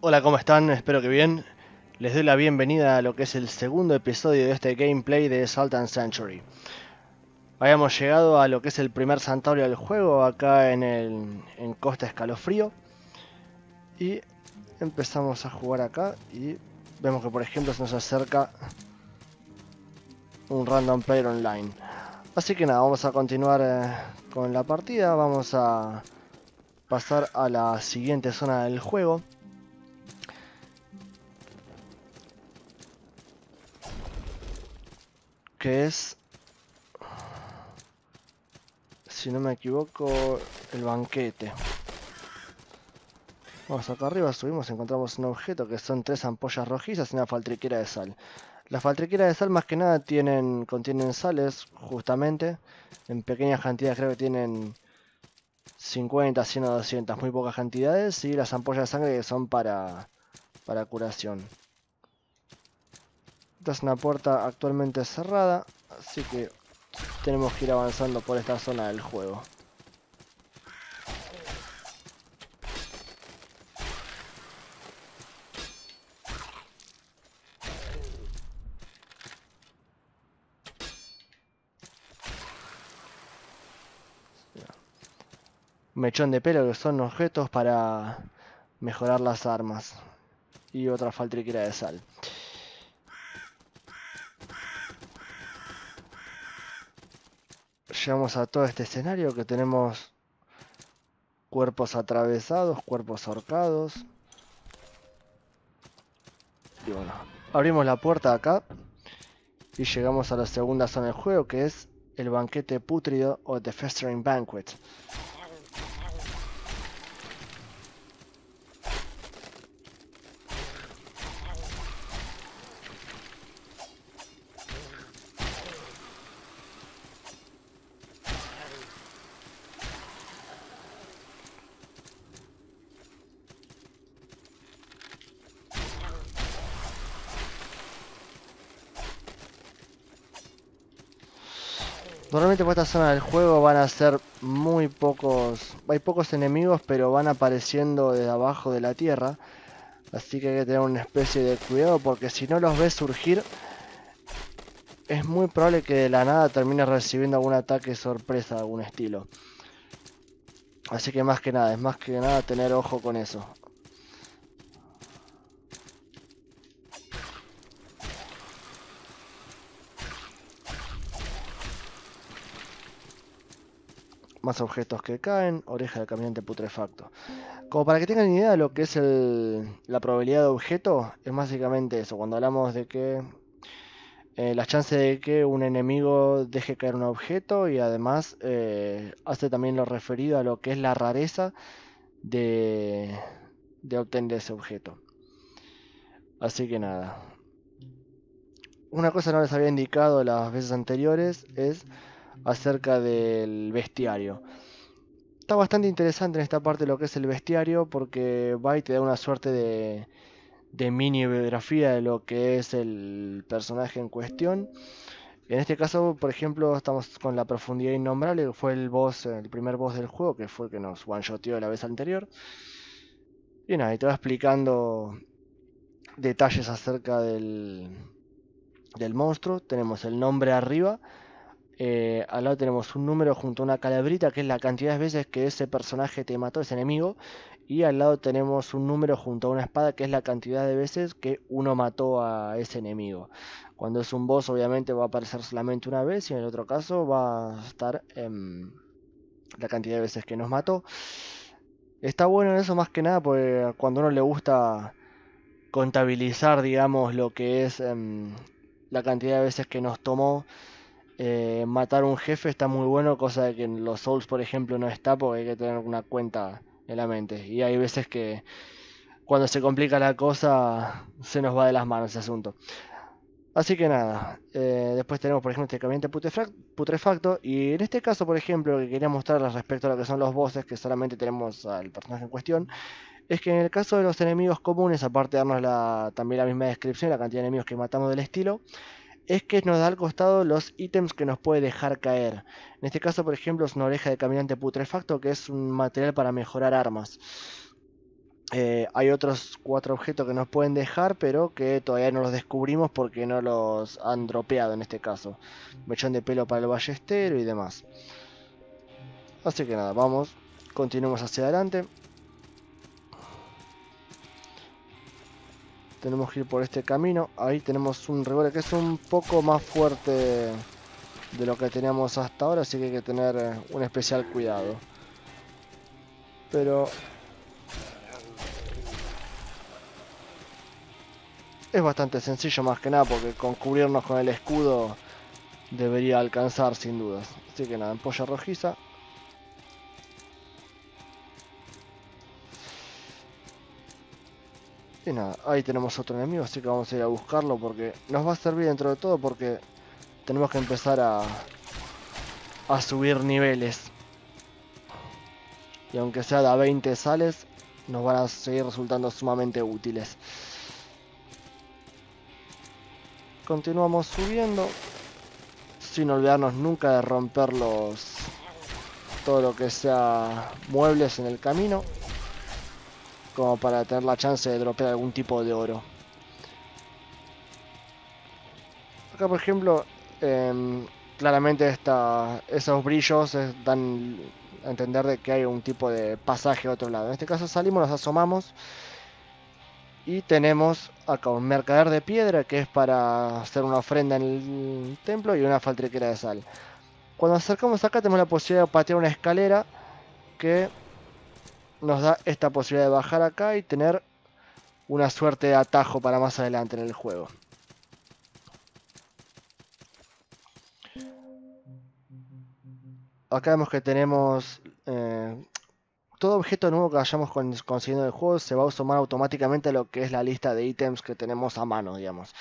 Hola, ¿cómo están? Espero que bien. Les doy la bienvenida a lo que es el segundo episodio de este gameplay de Salt and Century. Habíamos llegado a lo que es el primer santuario del juego, acá en, el, en Costa Escalofrío. Y empezamos a jugar acá y vemos que por ejemplo se nos acerca un random player online. Así que nada, vamos a continuar eh, con la partida, vamos a pasar a la siguiente zona del juego. Que es, si no me equivoco, el banquete. Vamos acá arriba, subimos, encontramos un objeto que son tres ampollas rojizas y una faltriquera de sal. Las faltriqueras de sal más que nada tienen, contienen sales, justamente. En pequeñas cantidades creo que tienen 50, 100 o 200, muy pocas cantidades. Y las ampollas de sangre que son para, para curación. Esta es una puerta actualmente cerrada, así que tenemos que ir avanzando por esta zona del juego. mechón de pelo que son objetos para mejorar las armas y otra faltriquera de sal. Llegamos a todo este escenario que tenemos cuerpos atravesados, cuerpos ahorcados. Y bueno, abrimos la puerta acá y llegamos a la segunda zona del juego que es el banquete pútrido o The Festering Banquet. Normalmente por esta zona del juego van a ser muy pocos... Hay pocos enemigos, pero van apareciendo desde abajo de la tierra. Así que hay que tener una especie de cuidado, porque si no los ves surgir... Es muy probable que de la nada termine recibiendo algún ataque sorpresa de algún estilo. Así que más que nada, es más que nada tener ojo con eso. Más objetos que caen, oreja de caminante putrefacto. Como para que tengan idea de lo que es la probabilidad de objeto, es básicamente eso. Cuando hablamos de que eh, la chance de que un enemigo deje caer un objeto y además eh, hace también lo referido a lo que es la rareza de, de obtener ese objeto. Así que nada. Una cosa no les había indicado las veces anteriores es acerca del bestiario. Está bastante interesante en esta parte lo que es el bestiario porque va y te da una suerte de, mini biografía de lo que es el personaje en cuestión. En este caso, por ejemplo, estamos con la profundidad innombrable, que fue el boss, el primer boss del juego, que fue el que nos one-shoteó la vez anterior. Y nada, y te va explicando detalles acerca del monstruo. Tenemos el nombre arriba eh, al lado tenemos un número junto a una calabrita, que es la cantidad de veces que ese personaje te mató, ese enemigo. Y al lado tenemos un número junto a una espada, que es la cantidad de veces que uno mató a ese enemigo. Cuando es un boss, obviamente va a aparecer solamente una vez, y en el otro caso va a estar la cantidad de veces que nos mató. Está bueno en eso más que nada, porque cuando uno le gusta contabilizar, digamos, lo que es em, la cantidad de veces que nos tomó eh, matar un jefe está muy bueno, cosa de que en los Souls, por ejemplo, no está porque hay que tener una cuenta en la mente. Y hay veces que cuando se complica la cosa se nos va de las manos ese asunto. Así que nada, eh, después tenemos por ejemplo este putrefacto y en este caso por ejemplo lo que quería mostrarles respecto a lo que son los bosses que solamente tenemos al personaje en cuestión es que en el caso de los enemigos comunes, aparte de darnos la, también la misma descripción, la cantidad de enemigos que matamos del estilo, es que nos da al costado los ítems que nos puede dejar caer. En este caso, por ejemplo, es una oreja de caminante putrefacto que es un material para mejorar armas. Eh, hay otros cuatro objetos que nos pueden dejar, pero que todavía no los descubrimos porque no los han dropeado en este caso. Mechón de pelo para el ballestero y demás. Así que nada, vamos, continuemos hacia adelante. Tenemos que ir por este camino. Ahí tenemos un revólver que es un poco más fuerte de lo que teníamos hasta ahora, así que hay que tener eh, un especial cuidado. Pero Es bastante sencillo más que nada porque con cubrirnos con el escudo debería alcanzar sin dudas. Así que nada, ampolla rojiza. Y nada, ahí tenemos otro enemigo, así que vamos a ir a buscarlo porque nos va a servir dentro de todo porque tenemos que empezar a, subir niveles. Y aunque sea de a 20 sales, nos van a seguir resultando sumamente útiles. Continuamos subiendo. Sin olvidarnos nunca de romper los... Todo lo que sea muebles en el camino. Como para tener la chance de dropear algún tipo de oro. Acá por ejemplo... Em, claramente esos brillos dan a entender de que hay un tipo de pasaje a otro lado. En este caso salimos, nos asomamos y tenemos acá un mercader de piedra que es para hacer una ofrenda en el templo y una faltriquera de sal. Cuando acercamos acá tenemos la posibilidad de patear una escalera que nos da esta posibilidad de bajar acá y tener una suerte de atajo para más adelante en el juego. Acá vemos que tenemos eh, todo objeto nuevo que vayamos consiguiendo en el juego se va a sumar automáticamente a lo que es la lista de ítems que tenemos a mano, digamos.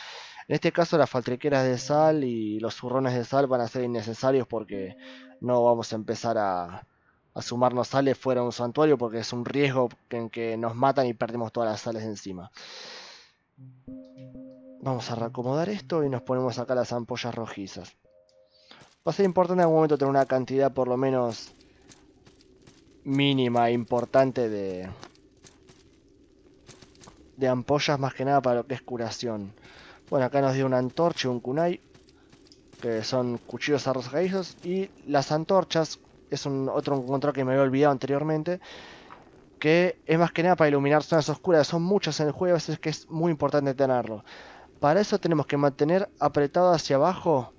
En este caso las faltriqueras de sal y los zurrones de sal van a ser innecesarios porque no vamos a empezar a, sumarnos sales fuera de un santuario porque es un riesgo en que nos matan y perdemos todas las sales encima. Vamos a reacomodar esto y nos ponemos acá las ampollas rojizas. Va a ser importante en algún momento tener una cantidad por lo menos mínima importante de de ampollas más que nada para lo que es curación. Bueno, acá nos dio una antorcha y un kunai, que son cuchillos arrojadizos, y las antorchas es un otro control que me había olvidado anteriormente, que es más que nada para iluminar zonas oscuras, son muchas en el juego, así que es muy importante tenerlo. Para eso tenemos que mantener apretado hacia abajo,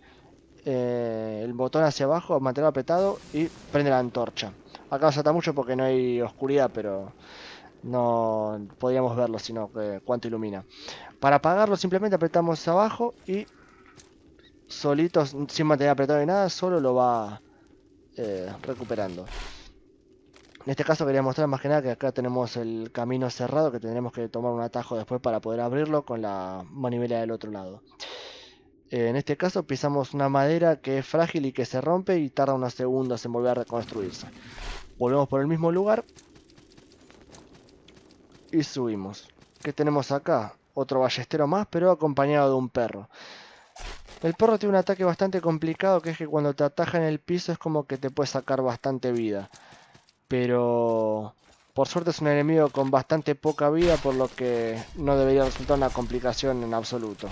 eh, el botón hacia abajo, mantenerlo apretado y prende la antorcha. Acá no salta mucho porque no hay oscuridad, pero no podríamos verlo, sino que cuánto ilumina. Para apagarlo simplemente apretamos abajo y solitos, sin mantener apretado ni nada, solo lo va eh, recuperando. En este caso quería mostrar más que nada que acá tenemos el camino cerrado, que tendremos que tomar un atajo después para poder abrirlo con la manivela del otro lado. Eh, en este caso pisamos una madera que es frágil y que se rompe y tarda unos segundos en volver a reconstruirse. Volvemos por el mismo lugar. Y subimos. ¿Qué tenemos acá? Otro ballestero más, pero acompañado de un perro. El perro tiene un ataque bastante complicado, que es que cuando te ataja en el piso es como que te puede sacar bastante vida. Pero... Por suerte es un enemigo con bastante poca vida, por lo que no debería resultar una complicación en absoluto.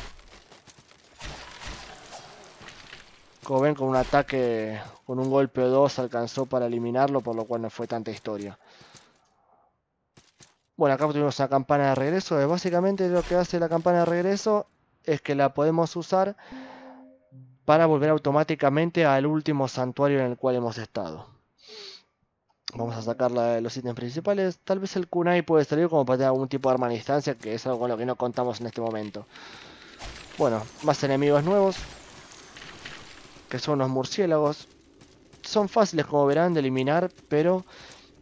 Como ven, con un ataque, con un golpe o dos alcanzó para eliminarlo, por lo cual no fue tanta historia. Bueno, acá tuvimos una campana de regreso. Básicamente lo que hace la campana de regreso es que la podemos usar para volver automáticamente al último santuario en el cual hemos estado. Vamos a sacar los ítems principales. Tal vez el kunai puede salir como para tener algún tipo de arma a distancia, que es algo con lo que no contamos en este momento. Bueno, más enemigos nuevos que son los murciélagos. Son fáciles como verán de eliminar, pero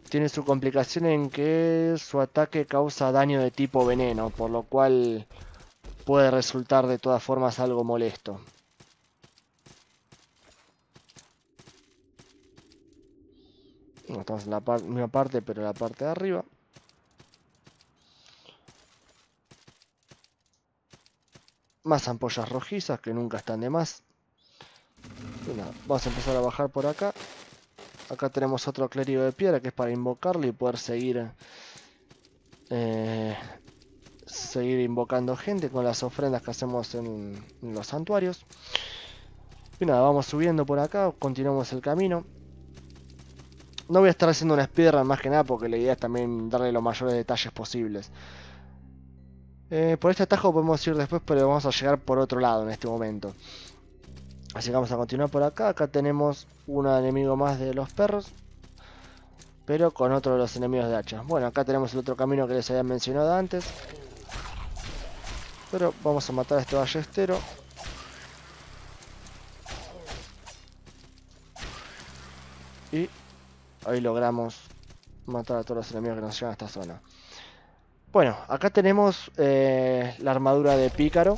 tiene su complicación en que su ataque causa daño de tipo veneno, por lo cual puede resultar de todas formas algo molesto. Estamos en la misma parte, pero en la parte de arriba. Más ampollas rojizas que nunca están de más vamos a empezar a bajar por acá. Acá tenemos otro clérigo de piedra que es para invocarlo y poder seguir eh, seguir invocando gente con las ofrendas que hacemos en, los santuarios. Y nada, vamos subiendo por acá, continuamos el camino. No voy a estar haciendo una speedrun más que nada porque la idea es también darle los mayores detalles posibles. Eh, por este atajo podemos ir después, pero vamos a llegar por otro lado en este momento. Así que vamos a continuar por acá. Acá tenemos un enemigo más de los perros. Pero con otro de los enemigos de hacha. Bueno, acá tenemos el otro camino que les había mencionado antes. Pero vamos a matar a este ballestero. Y ahí logramos matar a todos los enemigos que nos llegan a esta zona. Bueno, acá tenemos eh, la armadura de pícaro.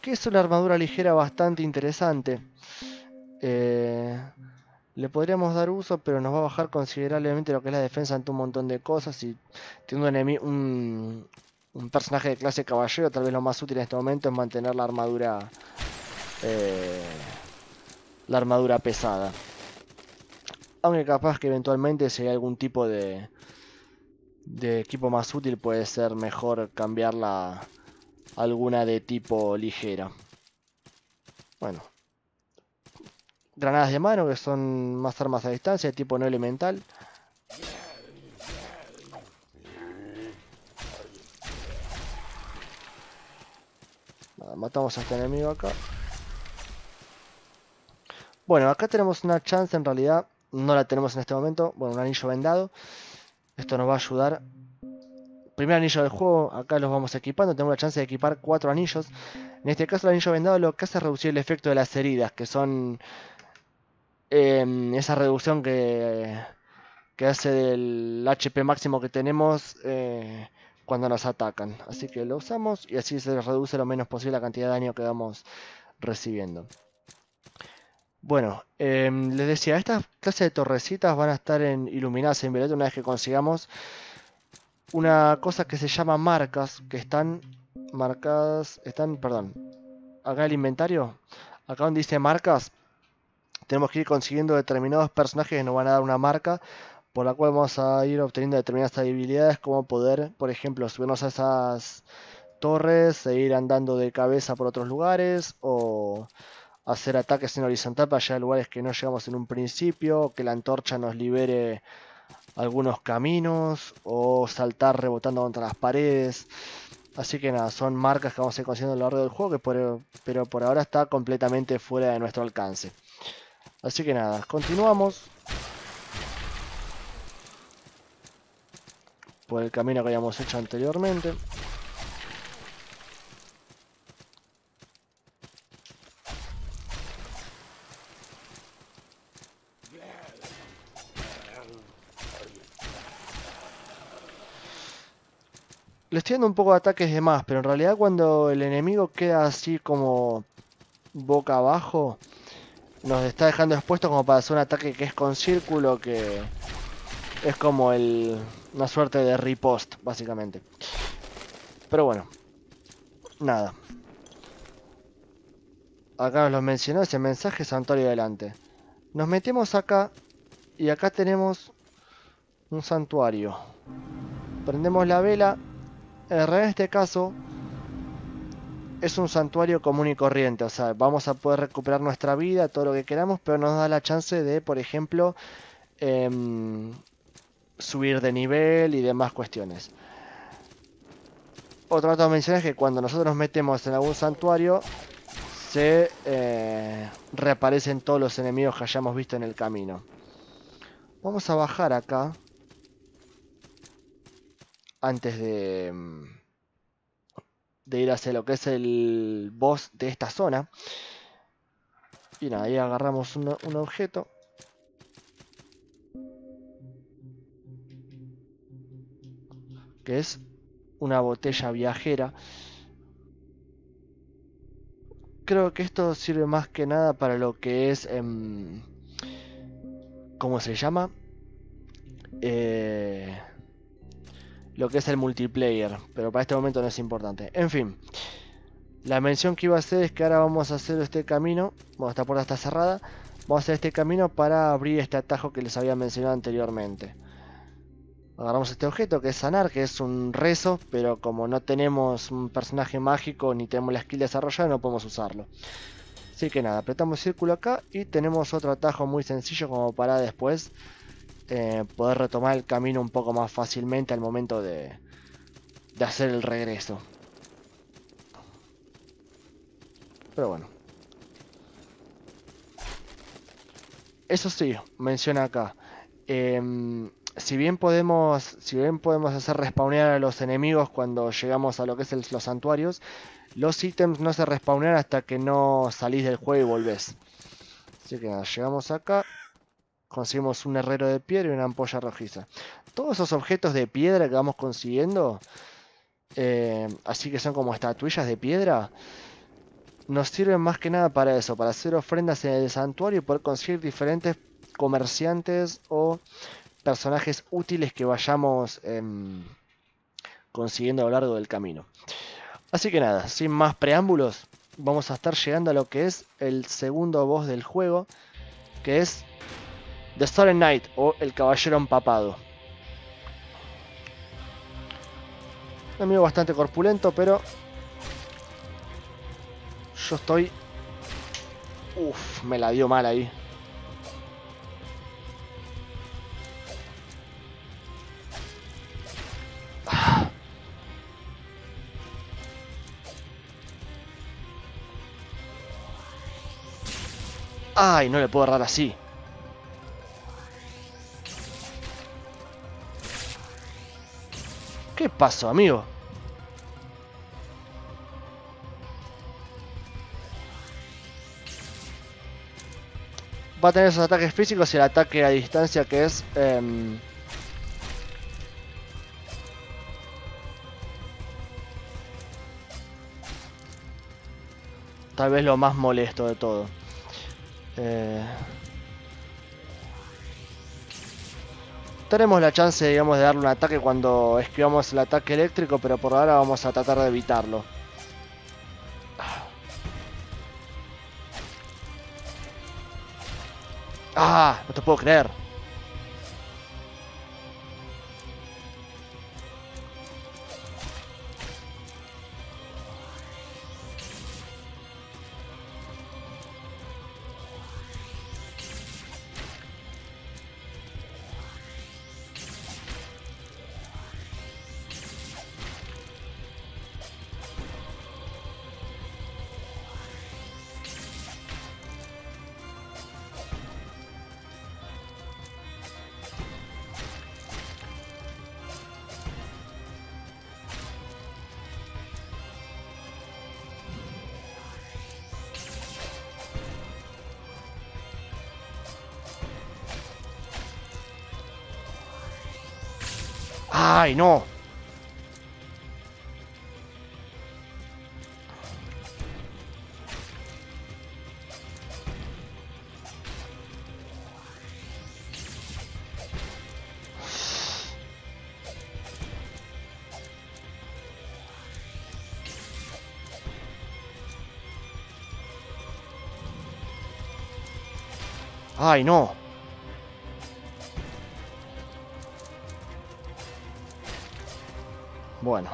Que es una armadura ligera bastante interesante. Eh, le podríamos dar uso, pero nos va a bajar considerablemente lo que es la defensa ante un montón de cosas. Y tiene un, un, personaje de clase caballero, tal vez lo más útil en este momento es mantener la armadura. Eh, la armadura pesada. Aunque capaz que eventualmente si hay algún tipo de, de equipo más útil puede ser mejor cambiarla alguna de tipo ligera. Bueno. Granadas de mano que son más armas a distancia, de tipo no elemental. matamos a este enemigo acá. Bueno, acá tenemos una chance en realidad. No la tenemos en este momento. Bueno, un anillo vendado. Esto nos va a ayudar. Primer anillo del juego, acá los vamos equipando. Tenemos la chance de equipar cuatro anillos. En este caso el anillo vendado lo que hace es reducir el efecto de las heridas, que son em, esa reducción que, que hace del HP máximo que tenemos eh, cuando nos atacan. Así que lo usamos y así se reduce lo menos posible la cantidad de daño que vamos recibiendo. Bueno, em, les decía, estas clases de torrecitas van a estar en, iluminadas en violeta una vez que consigamos una cosa que se llama marcas, que están marcadas, están, perdón, acá el inventario, acá donde dice marcas, tenemos que ir consiguiendo determinados personajes que nos van a dar una marca, por la cual vamos a ir obteniendo determinadas habilidades, como poder, por ejemplo, subirnos a esas torres e ir andando de cabeza por otros lugares, o hacer ataques en horizontal para llegar a lugares que no llegamos en un principio, que la antorcha nos libere algunos caminos o saltar rebotando contra las paredes. Así que nada, son marcas que vamos a ir consiguiendo a lo largo del juego, pero por ahora está completamente fuera de nuestro alcance. Así que nada, continuamos. Por el camino que habíamos hecho anteriormente. Le estoy dando un poco de ataques de más, pero en realidad cuando el enemigo queda así como boca abajo, nos está dejando expuesto como para hacer un ataque que es con círculo, que es como el, una suerte de ripost, básicamente. Pero bueno, nada. Acá nos lo mencionó ese mensaje santuario adelante. Nos metemos acá y acá tenemos un santuario. Prendemos la vela en este caso es un santuario común y corriente, o sea, vamos a poder recuperar nuestra vida, todo lo que queramos, pero nos da la chance de, por ejemplo, em, subir de nivel y demás cuestiones. Otro dato a mencionar es que cuando nosotros nos metemos en algún santuario, se eh, reaparecen todos los enemigos que hayamos visto en el camino. Vamos a bajar acá antes de, mm, de ir hacia lo que es el boss de esta zona. Y nada, ahí agarramos un, un objeto. Que es una botella viajera. Creo que esto sirve más que nada para lo que es... Eh, ¿Cómo se llama? Eh, lo que es el multiplayer, pero para este momento no es importante. En fin, la mención que iba a hacer es que ahora vamos a hacer este camino, bueno, esta puerta está cerrada, vamos a hacer este camino para abrir este atajo que les había mencionado anteriormente. Agarramos este objeto que es sanar, que es un rezo, pero como no tenemos un personaje mágico ni tenemos la skill desarrollada, no podemos usarlo. Así que nada, apretamos círculo acá y tenemos otro atajo muy sencillo como para después eh, poder retomar el camino un poco más fácilmente al momento de, de hacer el regreso. Pero bueno. Eso sí, menciona acá. Em, si bien podemos, si bien podemos hacer respawnear a los enemigos cuando llegamos a lo que es los santuarios, los ítems no se respawnean hasta que no salís del juego y volvés. Así que nada, llegamos acá, conseguimos un herrero de piedra y una ampolla rojiza. Todos esos objetos de piedra que vamos consiguiendo, eh, así que son como estatuillas de piedra, nos sirven más que nada para eso, para hacer ofrendas en el santuario y poder conseguir diferentes comerciantes o personajes útiles que vayamos em, consiguiendo a lo largo del camino. Así que nada, sin más preámbulos, vamos a estar llegando a lo que es el segundo boss del juego, que es The Stolen Knight o el Caballero Empapado. Un amigo bastante corpulento, pero yo estoy... Uf, me la dio mal ahí. Ay, no le puedo agarrar así. ¿Qué pasó, amigo? Va a tener esos ataques físicos y el ataque a distancia que es... Em, tal vez lo más molesto de todo. Eh, tenemos la chance, digamos, de darle un ataque cuando esquivamos el ataque eléctrico, pero por ahora vamos a tratar de evitarlo. ¡Ah! No te puedo creer. ¡Ay, no! ¡Ay, no! Bueno.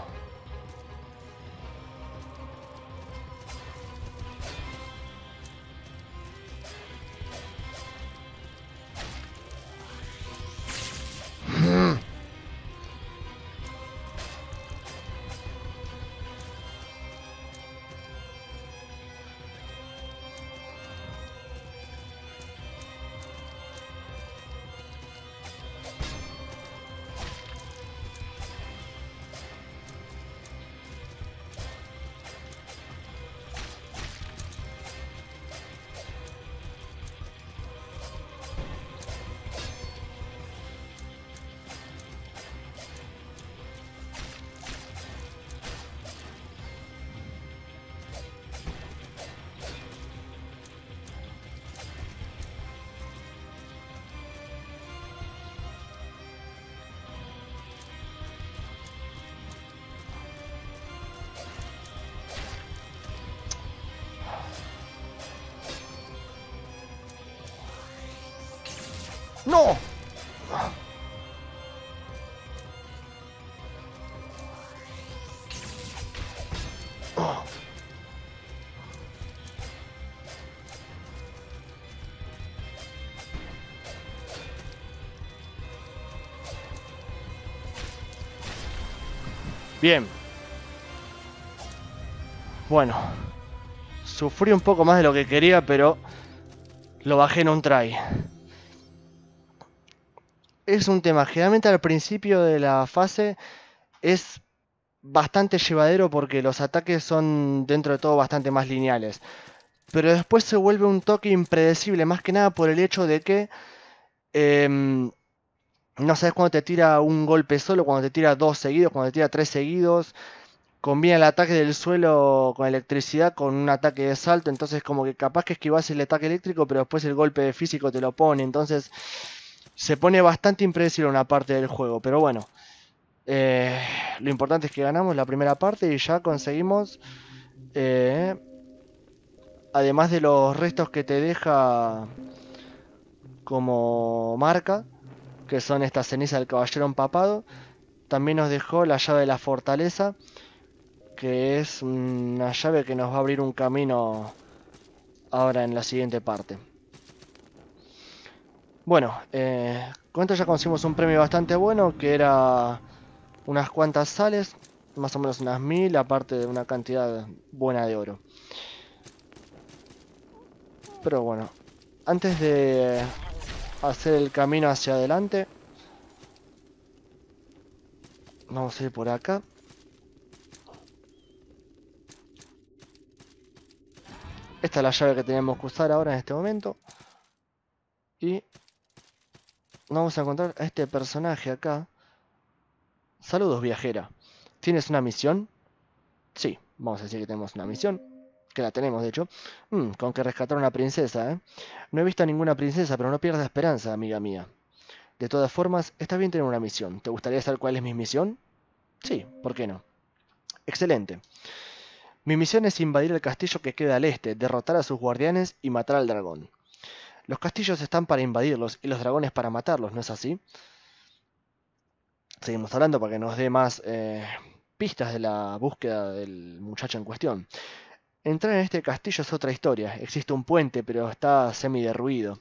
Bien. Bueno. Sufrí un poco más de lo que quería, pero lo bajé en un try. Es un tema, generalmente al principio de la fase es bastante llevadero porque los ataques son dentro de todo bastante más lineales. Pero después se vuelve un toque impredecible, más que nada por el hecho de que em, no sabes cuándo te tira un golpe solo, cuando te tira dos seguidos, cuando te tira tres seguidos. Combina el ataque del suelo con electricidad con un ataque de salto, entonces como que capaz que esquivas el ataque eléctrico, pero después el golpe físico te lo pone, entonces se pone bastante impredecible una parte del juego, pero bueno. Eh, lo importante es que ganamos la primera parte y ya conseguimos... Eh, además de los restos que te deja como marca, que son estas cenizas del caballero empapado, también nos dejó la llave de la fortaleza, que es una llave que nos va a abrir un camino ahora en la siguiente parte. Bueno, eh, con esto ya conseguimos un premio bastante bueno, que era unas cuantas sales, más o menos unas mil, aparte de una cantidad buena de oro. Pero bueno, antes de hacer el camino hacia adelante, vamos a ir por acá. Esta es la llave que tenemos que usar ahora en este momento. Y vamos a encontrar a este personaje acá. Saludos, viajera. ¿Tienes una misión? Sí, vamos a decir que tenemos una misión. Que la tenemos, de hecho. Mm, con que rescatar a una princesa, ¿eh? No he visto a ninguna princesa, pero no pierdas esperanza, amiga mía. De todas formas, está bien tener una misión. ¿Te gustaría saber cuál es mi misión? Sí, ¿por qué no? Excelente. Mi misión es invadir el castillo que queda al este, derrotar a sus guardianes y matar al dragón. Los castillos están para invadirlos y los dragones para matarlos, ¿no es así? Seguimos hablando para que nos dé más eh, pistas de la búsqueda del muchacho en cuestión. Entrar en este castillo es otra historia. Existe un puente, pero está semi derruido.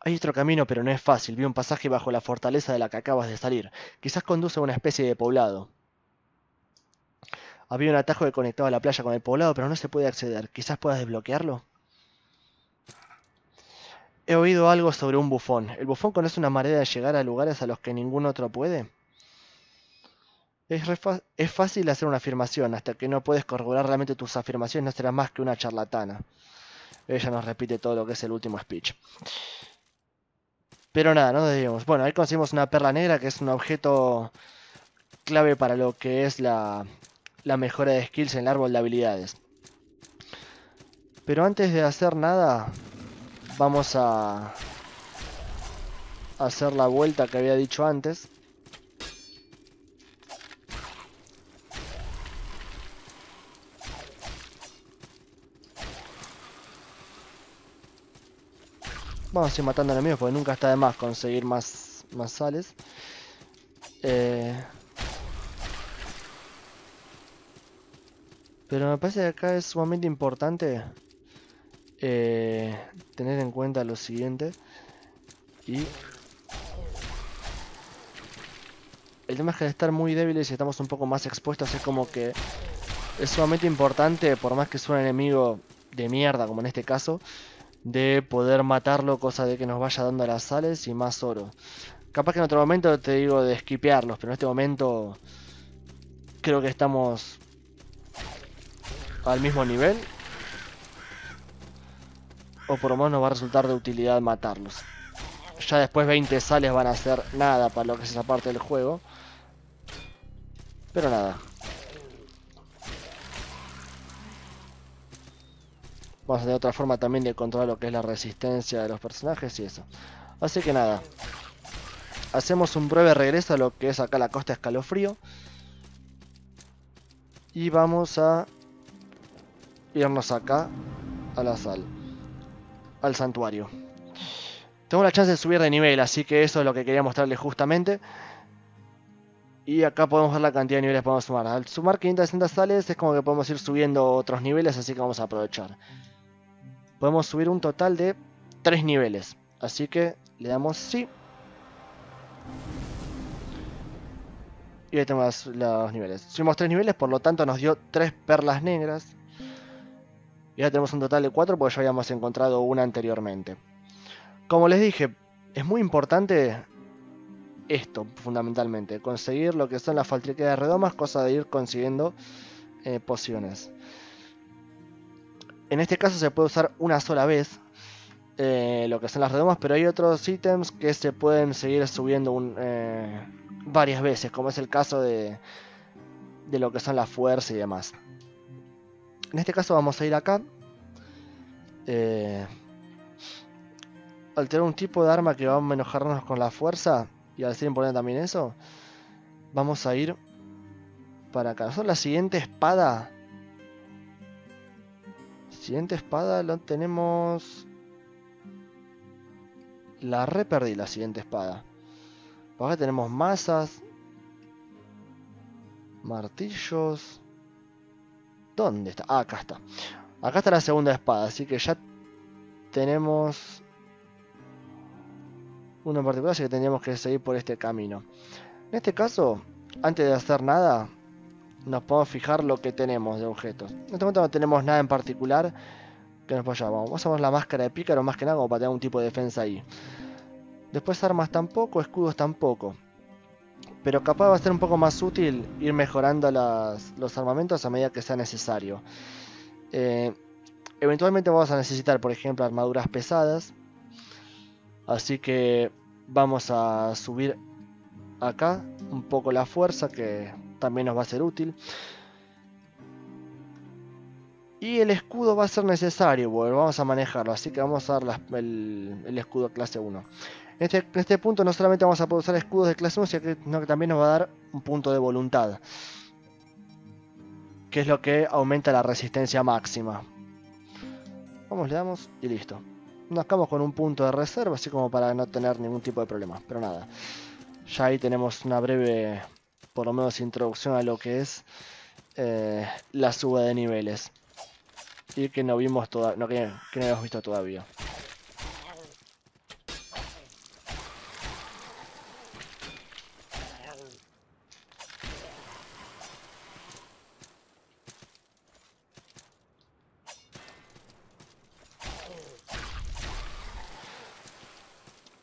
Hay otro camino, pero no es fácil. Vi un pasaje bajo la fortaleza de la que acabas de salir. Quizás conduce a una especie de poblado. Había un atajo que conectaba la playa con el poblado, pero no se puede acceder. Quizás puedas desbloquearlo. He oído algo sobre un bufón. ¿El bufón conoce una manera de llegar a lugares a los que ningún otro puede? Es, fácil hacer una afirmación, hasta que no puedes corroborar realmente tus afirmaciones no será más que una charlatana. Ella nos repite todo lo que es el último speech. Pero nada, no debemos. Bueno, ahí conseguimos una perla negra, que es un objeto clave para lo que es la, la mejora de skills en el árbol de habilidades. Pero antes de hacer nada, Vamos a hacer la vuelta que había dicho antes. Vamos a ir matando enemigos porque nunca está de más conseguir más, más sales. Eh, pero me parece que acá es sumamente importante eh, tener en cuenta lo siguiente. Y el tema es que de estar muy débiles y estamos un poco más expuestos es como que es sumamente importante, por más que sea un enemigo de mierda, como en este caso, de poder matarlo, cosa de que nos vaya dando las sales y más oro. Capaz que en otro momento te digo de esquipearlos, pero en este momento creo que estamos al mismo nivel o por lo menos nos va a resultar de utilidad matarlos. Ya después 20 sales van a hacer nada para lo que es esa parte del juego. Pero nada. Vamos a tener otra forma también de controlar lo que es la resistencia de los personajes y eso. Así que nada. Hacemos un breve regreso a lo que es acá la costa escalofrío. Y vamos a irnos acá a la sal al santuario. Tengo la chance de subir de nivel, así que eso es lo que quería mostrarles justamente. Y acá podemos ver la cantidad de niveles que podemos sumar. Al sumar 560 sales es como que podemos ir subiendo otros niveles, así que vamos a aprovechar. Podemos subir un total de 3 niveles. Así que le damos sí. Y ahí tenemos los niveles. Subimos 3 niveles, por lo tanto nos dio 3 perlas negras. Y ya tenemos un total de 4 porque ya habíamos encontrado una anteriormente. Como les dije, es muy importante esto, fundamentalmente. Conseguir lo que son las faltriqueas de redomas, cosa de ir consiguiendo eh, pociones. En este caso se puede usar una sola vez eh, lo que son las redomas, pero hay otros ítems que se pueden seguir subiendo eh, varias veces, como es el caso de, de lo que son la fuerza y demás. En este caso vamos a ir acá. Eh, al tener un tipo de arma que va a enojarnos con la fuerza, y al ser importante también eso, vamos a ir para acá. Son la siguiente espada. Siguiente espada lo tenemos... La re perdí la siguiente espada. Por acá tenemos masas. Martillos. ¿Dónde está? Ah, acá está. Acá está la segunda espada, así que ya tenemos uno en particular, así que tendríamos que seguir por este camino. En este caso, antes de hacer nada, nos podemos fijar lo que tenemos de objetos. En este momento no tenemos nada en particular que nos vaya. Vamos ver la máscara de pícaro más que nada como para tener un tipo de defensa ahí. Después armas tampoco, escudos tampoco. Pero capaz va a ser un poco más útil ir mejorando los armamentos a medida que sea necesario. Eh, eventualmente vamos a necesitar, por ejemplo, armaduras pesadas. Así que vamos a subir acá un poco la fuerza que también nos va a ser útil. Y el escudo va a ser necesario, porque vamos a manejarlo, así que vamos a dar el, el, escudo clase 1. Este, en este, punto no solamente vamos a poder usar escudos de clase 1, sino que también nos va a dar un punto de voluntad. Que es lo que aumenta la resistencia máxima. Vamos, le damos y listo. Nos quedamos con un punto de reserva, así como para no tener ningún tipo de problema. Pero nada, ya ahí tenemos una breve, por lo menos, introducción a lo que es eh, la suba de niveles. Y que no vimos toda, no, que, que no hemos visto todavía.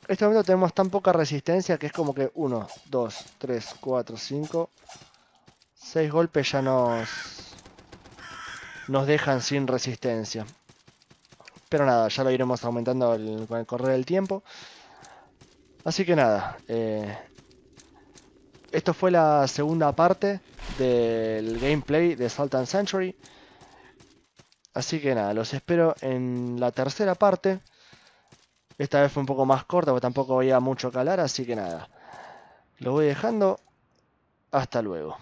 En este momento tenemos tan poca resistencia que es como que 1, 2, 3, 4, 5, 6 golpes ya nos, nos dejan sin resistencia. Pero nada, ya lo iremos aumentando con el correr del tiempo. Así que nada, eh, esto fue la segunda parte del gameplay de Salt and Century. Así que nada, los espero en la tercera parte. Esta vez fue un poco más corta porque tampoco había mucho calar, así que nada. Lo voy dejando. Hasta luego.